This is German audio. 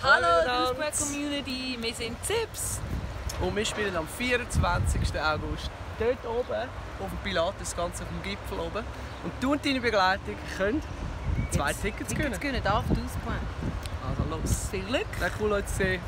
Hallo, Hallo, Duisburg Community, wir sind Zips. Und wir spielen am 24. August dort oben auf dem Pilatus, ganz auf dem Gipfel oben. Und du und deine Begleitung könnt zwei Tickets gewinnen. Tickets gewinnen, darf Duisburg. Also los. Viel Glück. Sehr cool, euch zu sehen.